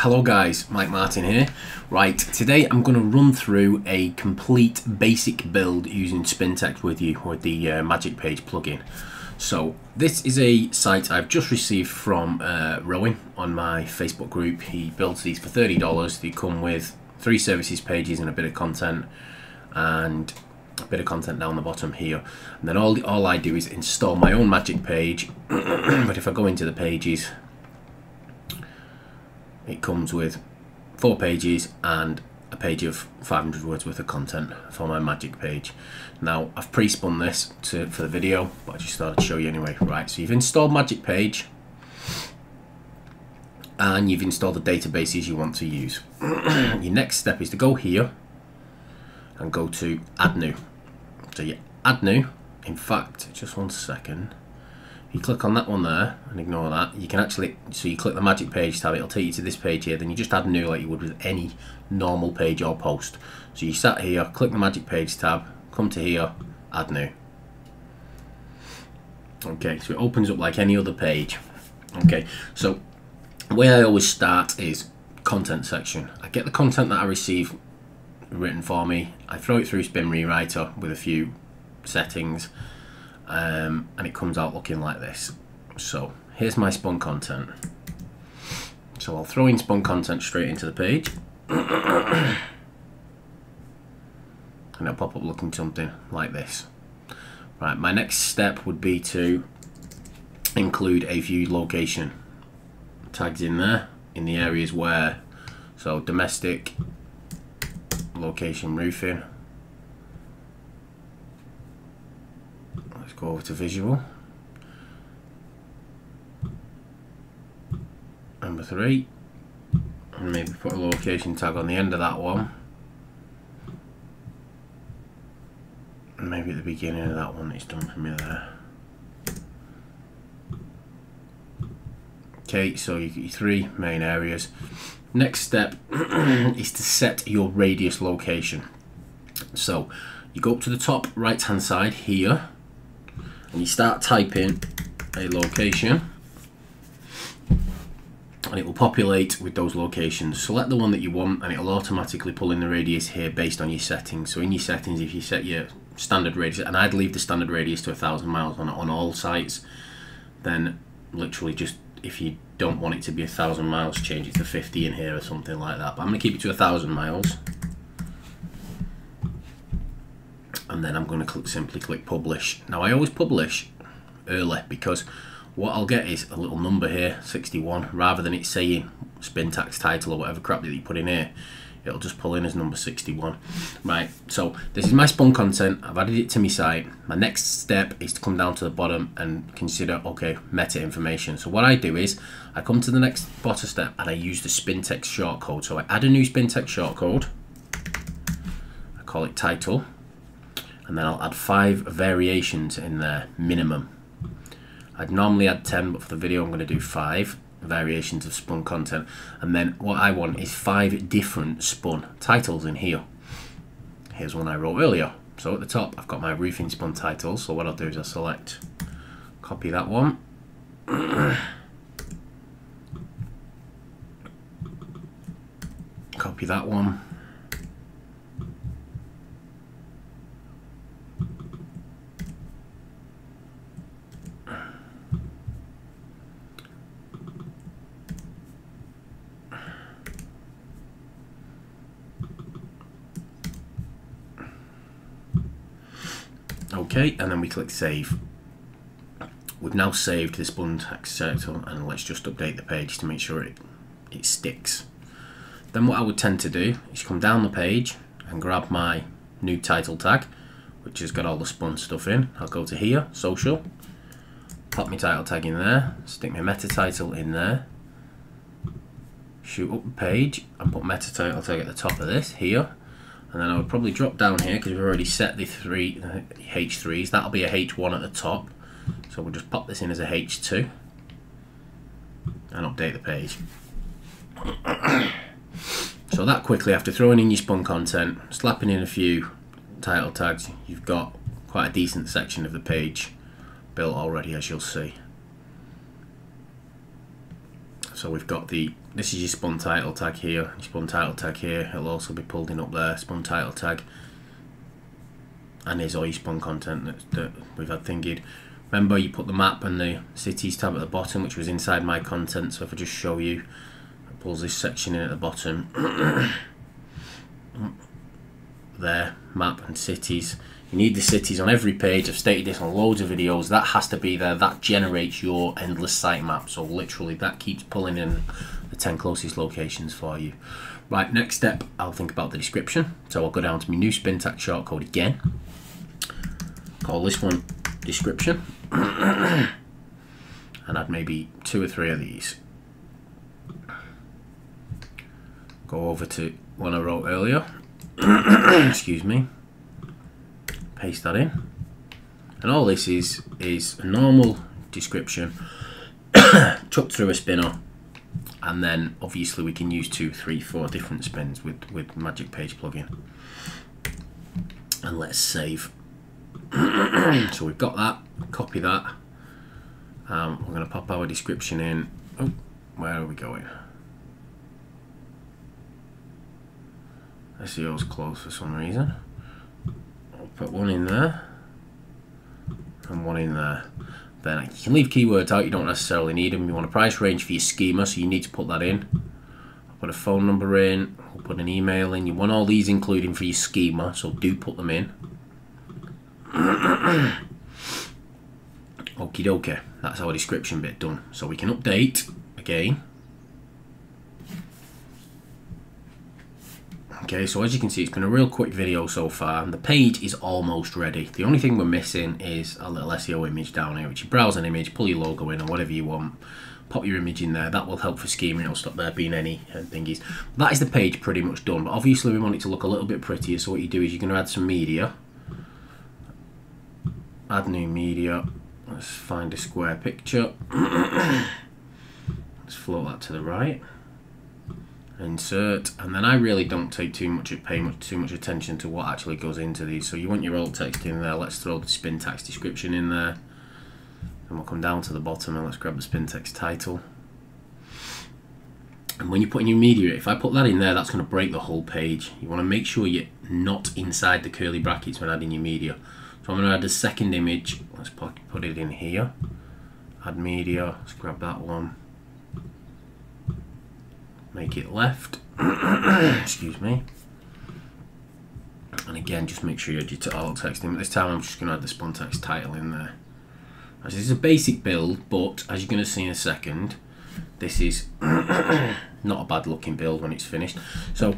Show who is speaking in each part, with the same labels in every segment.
Speaker 1: Hello guys, Mike Martin here. Right, today I'm going to run through a complete basic build using Spintax with you with the uh, Magic Page plugin. So this is a site I've just received from uh, Rowan on my Facebook group. He builds these for $30. They come with three services pages and a bit of content and a bit of content down the bottom here. And then all, all I do is install my own Magic Page. but if I go into the pages, it comes with four pages and a page of 500 words worth of content for my magic page. Now I've pre-spun this to, for the video but I just thought I'd show you anyway. Right so you've installed magic page and you've installed the databases you want to use. Your next step is to go here and go to add new. So you add new, in fact just one second you click on that one there and ignore that. You can actually so you click the magic page tab it'll take you to this page here. Then you just add new like you would with any normal page or post. So you sat here click the magic page tab come to here add new. Okay so it opens up like any other page. Okay so the way I always start is content section. I get the content that I receive written for me. I throw it through spin rewriter with a few settings um, and it comes out looking like this. So here's my spun content. So I'll throw in spun content straight into the page. and it'll pop up looking something like this. Right, my next step would be to include a view location tags in there in the areas where so domestic location roofing go over to visual. Number three. And maybe put a location tag on the end of that one. And maybe at the beginning of that one it's done for me there. Okay, so you get three main areas. Next step is to set your radius location. So you go up to the top right hand side here and you start typing a location and it will populate with those locations. Select the one that you want and it'll automatically pull in the radius here based on your settings. So in your settings, if you set your standard radius, and I'd leave the standard radius to a thousand miles on, on all sites, then literally just, if you don't want it to be a thousand miles, change it to 50 in here or something like that. But I'm gonna keep it to a thousand miles. And then I'm going to simply click publish. Now I always publish early because what I'll get is a little number here, 61, rather than it saying Spintax title or whatever crap that you put in here. It'll just pull in as number 61. Right, so this is my spun content. I've added it to my site. My next step is to come down to the bottom and consider, okay, meta information. So what I do is I come to the next bottom step and I use the Spintax shortcode. So I add a new Spintax shortcode. I call it title and then I'll add five variations in there minimum. I'd normally add 10 but for the video I'm going to do five variations of spun content. And then what I want is five different spun titles in here. Here's one I wrote earlier. So at the top I've got my roofing spun titles. So what I'll do is I'll select copy that one. Copy that one Okay, and then we click save. We've now saved this button circle and let's just update the page to make sure it, it sticks. Then what I would tend to do is come down the page and grab my new title tag, which has got all the spun stuff in. I'll go to here, social, pop my title tag in there, stick my meta title in there, shoot up the page and put meta title tag at the top of this here and then I would probably drop down here because we've already set the three H3s that'll be a H1 at the top. So we'll just pop this in as a H2 and update the page. So that quickly after throwing in your spun content slapping in a few title tags you've got quite a decent section of the page built already as you'll see so we've got the this is your spun title tag here, your spun title tag here, it'll also be pulled in up there, spun title tag. And here's all your spun content that, that we've had thingied. Remember you put the map and the cities tab at the bottom which was inside my content, so if I just show you, it pulls this section in at the bottom. there, map and cities. You need the cities on every page. I've stated this on loads of videos. That has to be there. That generates your endless sitemap. So literally that keeps pulling in the 10 closest locations for you. Right, next step, I'll think about the description. So I'll go down to my new Spintax shortcode again. Call this one description. and add maybe two or three of these. Go over to one I wrote earlier. Excuse me paste that in. And all this is is a normal description chucked through a spinner and then obviously we can use two three four different spins with with magic page plugin. And let's save. So we've got that copy that. Um, we're going to pop our description in. Oh where are we going? SEO's closed for some reason put one in there and one in there. Then you can leave keywords out, you don't necessarily need them. You want a price range for your schema, so you need to put that in. I'll put a phone number in, I'll put an email in. You want all these including for your schema, so do put them in. Okie dokie, that's our description bit done. So we can update again. Okay, so as you can see, it's been a real quick video so far. And the page is almost ready. The only thing we're missing is a little SEO image down here, which you browse an image, pull your logo in or whatever you want, pop your image in there. That will help for scheming. It'll stop there being any uh, thingies. That is the page pretty much done, but obviously we want it to look a little bit prettier. So what you do is you're going to add some media. Add new media. Let's find a square picture. Let's float that to the right insert and then I really don't take too much pay much too much attention to what actually goes into these. So you want your alt text in there. Let's throw the Spintax description in there. And we'll come down to the bottom and let's grab the Spintax title. And when you put in your media if I put that in there that's going to break the whole page. You want to make sure you're not inside the curly brackets when adding your media. So I'm going to add a second image. Let's put it in here. Add media. Let's grab that one make it left. Excuse me. And again just make sure you add your alt text in but this time I'm just going to add the Spintax title in there. This is a basic build but as you're going to see in a second this is not a bad looking build when it's finished. So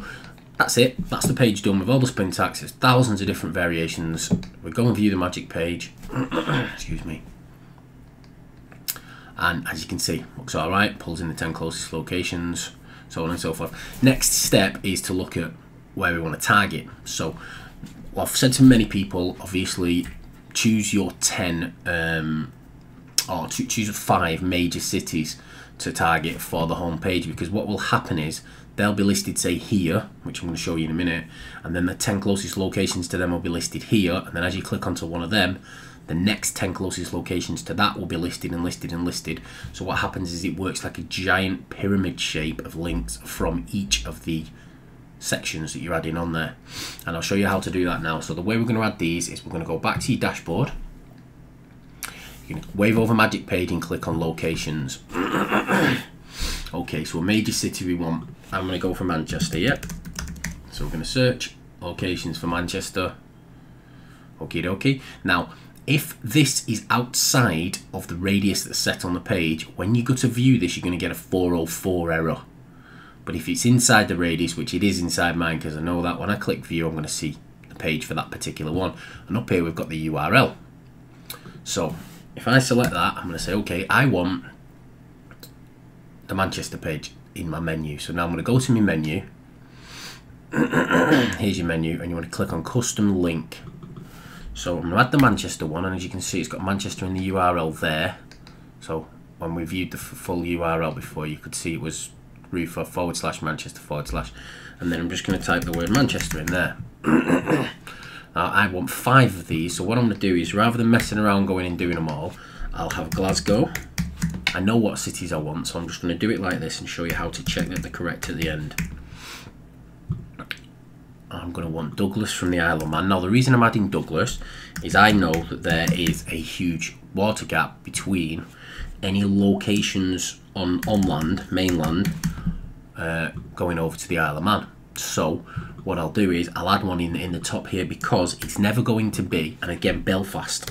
Speaker 1: that's it. That's the page done with all the Spintax there's thousands of different variations. We go and view the magic page. Excuse me. And as you can see looks alright pulls in the 10 closest locations so on and so forth. Next step is to look at where we want to target. So well, I've said to many people, obviously, choose your 10 um, or choose five major cities to target for the home page because what will happen is they'll be listed say here which I'm going to show you in a minute and then the 10 closest locations to them will be listed here and then as you click onto one of them the next 10 closest locations to that will be listed and listed and listed. So what happens is it works like a giant pyramid shape of links from each of the sections that you're adding on there. And I'll show you how to do that now. So the way we're going to add these is we're going to go back to your dashboard. You can wave over magic page and click on locations. okay, so a major city we want. I'm going to go for Manchester, yep. So we're going to search locations for Manchester. Okie dokie. Now, if this is outside of the radius that's set on the page, when you go to view this, you're going to get a 404 error. But if it's inside the radius, which it is inside mine, because I know that when I click view, I'm going to see the page for that particular one. And up here, we've got the URL. So if I select that, I'm going to say, okay, I want the Manchester page in my menu. So now I'm going to go to my menu. Here's your menu, and you want to click on custom link. So I'm going to add the Manchester one, and as you can see, it's got Manchester in the URL there. So when we viewed the full URL before, you could see it was roofer forward slash Manchester forward slash. And then I'm just going to type the word Manchester in there. now, I want five of these, so what I'm going to do is rather than messing around going and doing them all, I'll have Glasgow, I know what cities I want, so I'm just going to do it like this and show you how to check that they're correct at the end. I'm going to want Douglas from the Isle of Man. Now, the reason I'm adding Douglas is I know that there is a huge water gap between any locations on, on land, mainland, uh, going over to the Isle of Man. So, what I'll do is I'll add one in, in the top here because it's never going to be, and again, Belfast.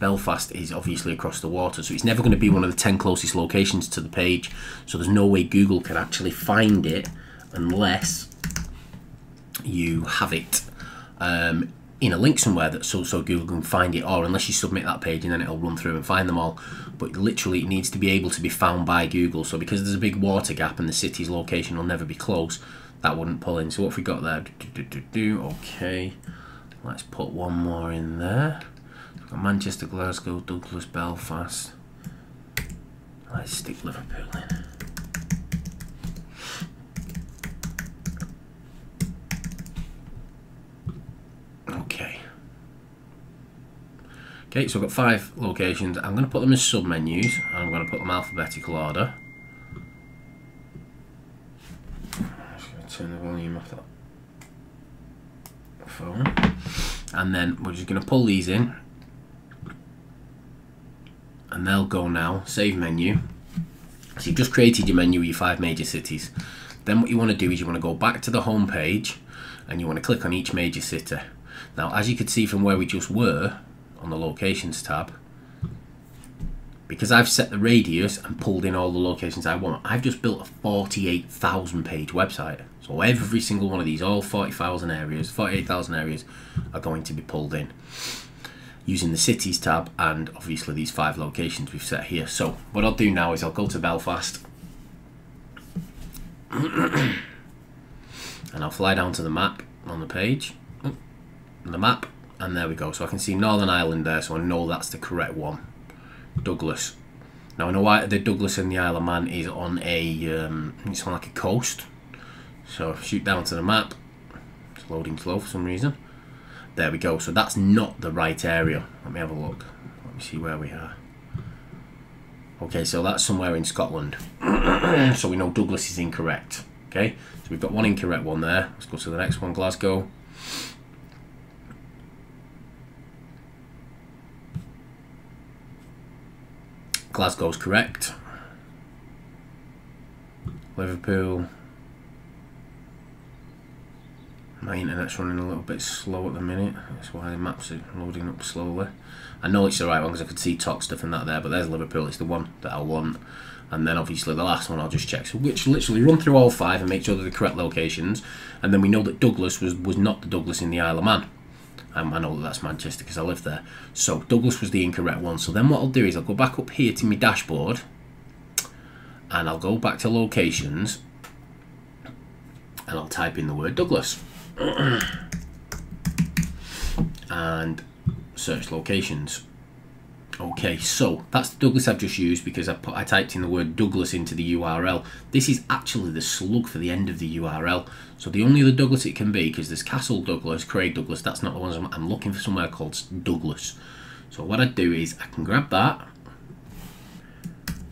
Speaker 1: Belfast is obviously across the water, so it's never going to be one of the 10 closest locations to the page. So there's no way Google can actually find it unless you have it um, in a link somewhere that so so Google can find it, or unless you submit that page and then it'll run through and find them all. But literally, it needs to be able to be found by Google. So because there's a big water gap and the city's location will never be close, that wouldn't pull in. So what have we got there? Do, do, do. Okay, let's put one more in there. Got Manchester, Glasgow, Douglas, Belfast. Let's stick Liverpool in. Okay. Okay, so I've got five locations. I'm going to put them as sub-menus. I'm going to put them alphabetical order. I'm just going to turn the volume off that phone. And then we're just going to pull these in. And they'll go now. Save menu. So you've just created your menu with your five major cities. Then what you want to do is you want to go back to the home page and you want to click on each major city. Now, as you could see from where we just were on the locations tab, because I've set the radius and pulled in all the locations I want, I've just built a 48,000 page website. So every single one of these, all 40,000 areas, 48,000 areas are going to be pulled in using the cities tab and obviously these five locations we've set here. So what I'll do now is I'll go to Belfast and I'll fly down to the map on the page the map and there we go. So I can see Northern Ireland there so I know that's the correct one. Douglas. Now I know why the Douglas and the Isle of Man is on a um, it's on like a coast. So shoot down to the map it's loading slow for some reason. There we go. So that's not the right area. Let me have a look. Let me see where we are. Okay so that's somewhere in Scotland. So we know Douglas is incorrect. Okay? So we've got one incorrect one there. Let's go to the next one Glasgow Glasgow's correct. Liverpool. My internet's running a little bit slow at the minute. That's why the maps are loading up slowly. I know it's the right one because I could see talk stuff and that there, but there's Liverpool. It's the one that I want. And then obviously the last one I'll just check. So which literally run through all five and make sure they're the correct locations. And then we know that Douglas was, was not the Douglas in the Isle of Man. Um, I know that that's Manchester because I live there. So Douglas was the incorrect one. So then what I'll do is I'll go back up here to my dashboard and I'll go back to locations and I'll type in the word Douglas and search locations. Okay, so that's the Douglas I've just used because I, put, I typed in the word Douglas into the URL. This is actually the slug for the end of the URL. So the only other Douglas it can be, because there's Castle Douglas, Craig Douglas, that's not the ones I'm, I'm looking for somewhere called Douglas. So what I do is I can grab that,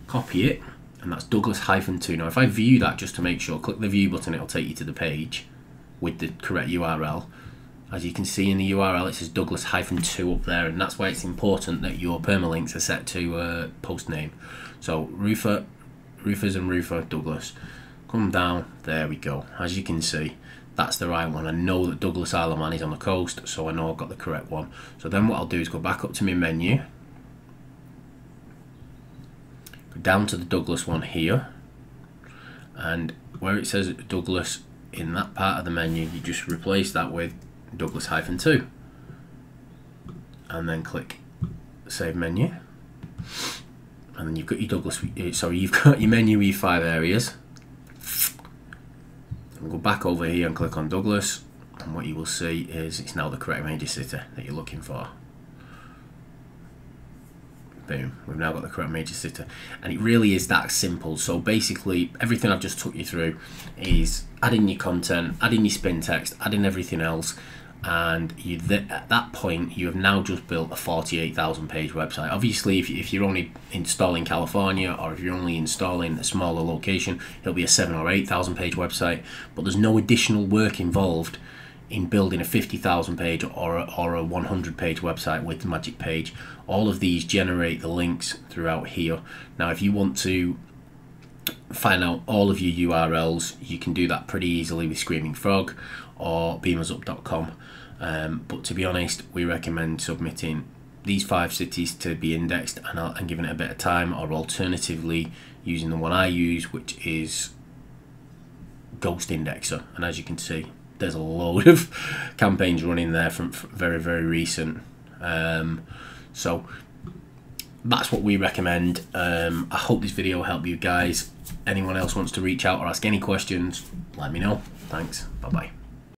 Speaker 1: copy it, and that's Douglas hyphen 2. Now if I view that just to make sure, click the view button, it'll take you to the page with the correct URL. As you can see in the URL, it says Douglas hyphen two up there, and that's why it's important that your permalinks are set to uh, post name. So roofer, roofers and roofer Douglas. Come down, there we go. As you can see, that's the right one. I know that Douglas Isle of Man is on the coast, so I know I've got the correct one. So then what I'll do is go back up to my menu, go down to the Douglas one here, and where it says Douglas in that part of the menu, you just replace that with Douglas hyphen 2 and then click save menu. And then you've got your Douglas uh, sorry you've got your menu with five areas. And go back over here and click on Douglas. And what you will see is it's now the correct major city that you're looking for boom we've now got the correct major city and it really is that simple. So basically everything I've just took you through is adding your content adding your Spintax adding everything else. And you th- at that point you have now just built a 48,000 page website. Obviously, if, if you're only installing California or if you're only installing a smaller location, it'll be a seven or 8,000 page website, but there's no additional work involved in building a 50,000 page or a, or a 100 page website with Magic Page. All of these generate the links throughout here. Now, if you want to find out all of your URLs, you can do that pretty easily with Screaming Frog or beamusup.com. Um, but to be honest, we recommend submitting these five cities to be indexed and, and giving it a bit of time, or alternatively using the one I use, which is Ghost Indexer. And as you can see, there's a load of campaigns running there from, from very very recent. Um, so that's what we recommend. Um, I hope this video helped you guys. Anyone else wants to reach out or ask any questions, let me know. Thanks. Bye bye.